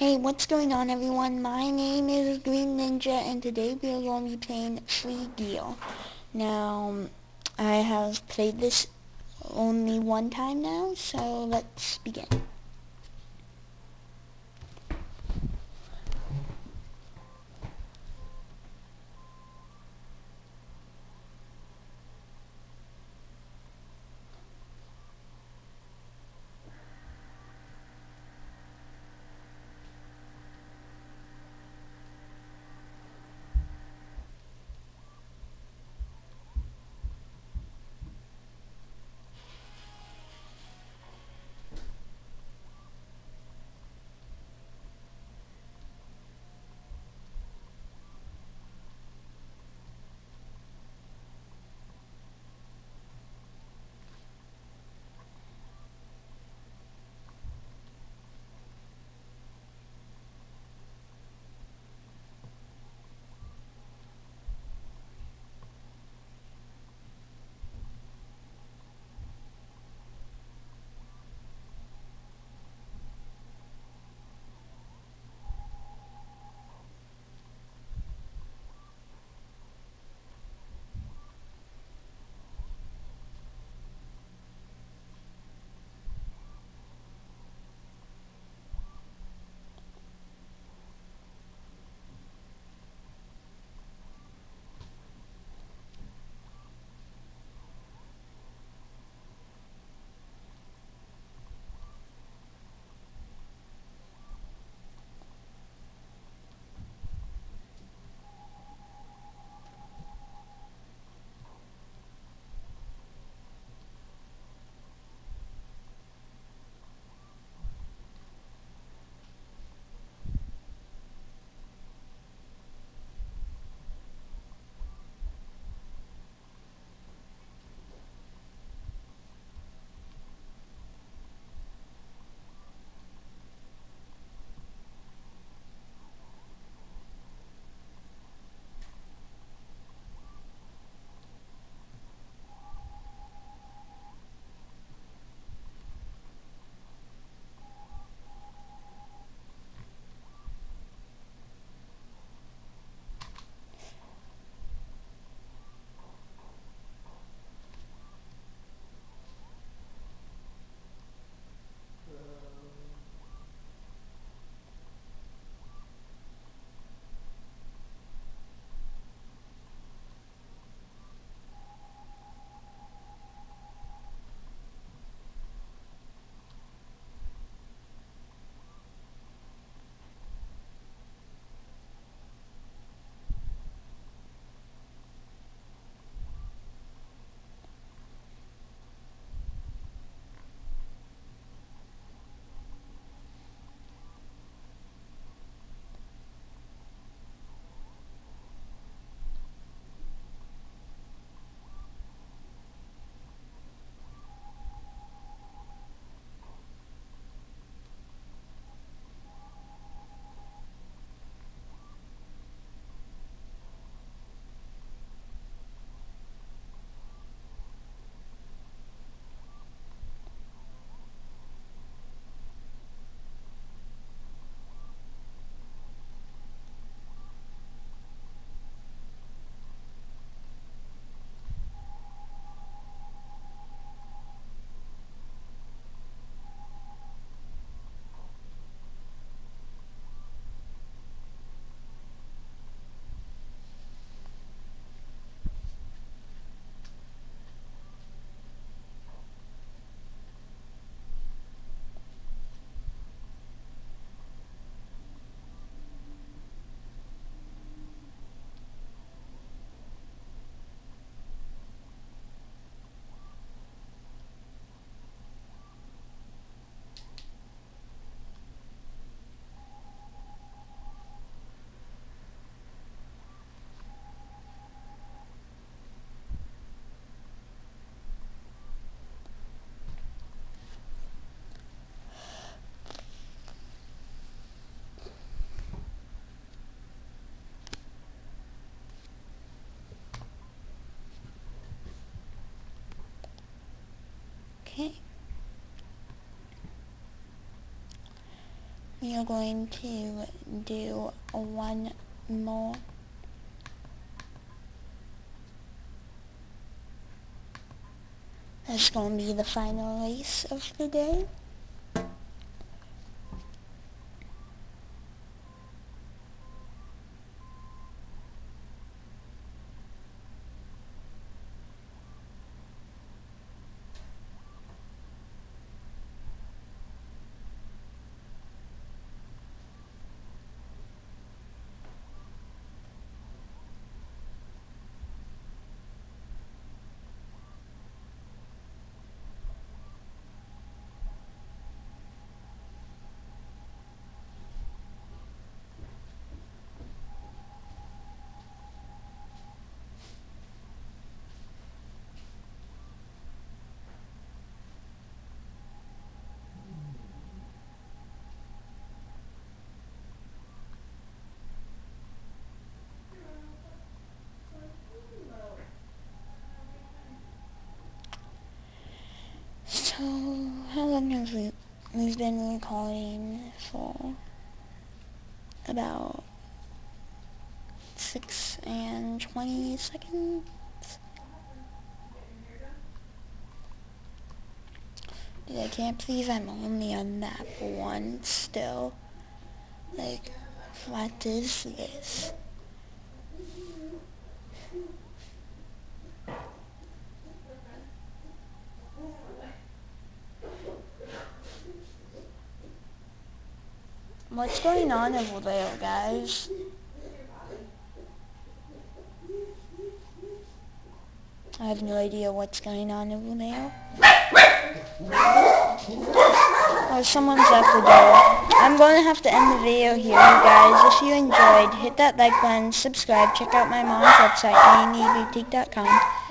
Hey, what's going on everyone? My name is Green Ninja and today we are going to be playing Free Gear. Now, I have played this only one time now, so let's begin. okay. We are going to do one more. That's going to be the final race of the day. We, we've been recording for? About 6 and 20 seconds? Dude, I can't believe I'm only on that one still. Like, what is this? What's going on over there, guys? I have no idea what's going on over there. Oh, someone's at the door. I'm going to have to end the video here, you guys. If you enjoyed, hit that like button, subscribe, check out my mom's website, maineboutique.com.